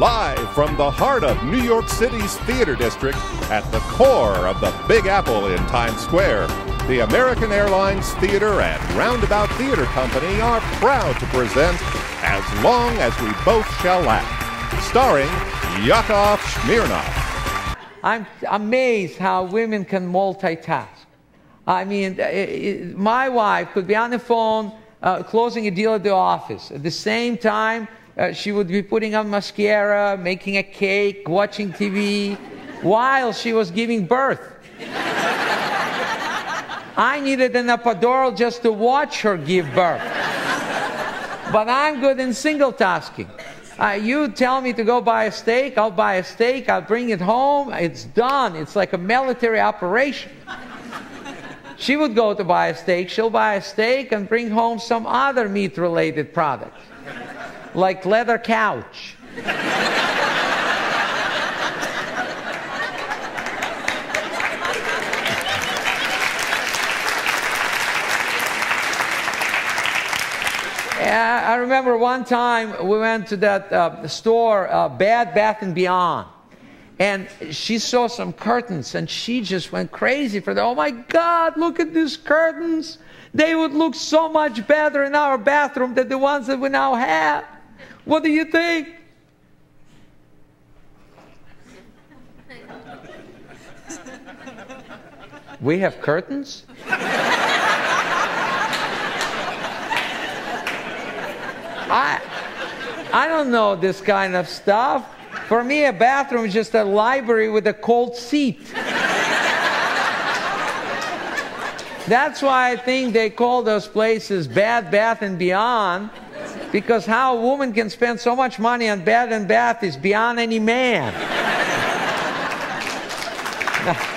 Live from the heart of New York City's theater district, at the core of the Big Apple in Times Square, the American Airlines Theater and Roundabout Theater Company are proud to present As Long as We Both Shall Laugh, starring Yakov Smirnoff. I'm amazed how women can multitask. I mean, it, it, my wife could be on the phone uh, closing a deal at the office. At the same time, uh, she would be putting on mascara, making a cake, watching TV, while she was giving birth. I needed an epidural just to watch her give birth. But I'm good in single tasking. Uh, you tell me to go buy a steak, I'll buy a steak, I'll bring it home, it's done. It's like a military operation. She would go to buy a steak, she'll buy a steak and bring home some other meat related product like leather couch. I remember one time we went to that uh, store, uh, Bed Bath and Beyond, and she saw some curtains and she just went crazy for them. Oh my God, look at these curtains! They would look so much better in our bathroom than the ones that we now have. What do you think? We have curtains? I, I don't know this kind of stuff. For me, a bathroom is just a library with a cold seat. That's why I think they call those places Bed Bath and Beyond because how a woman can spend so much money on bed and bath is beyond any man.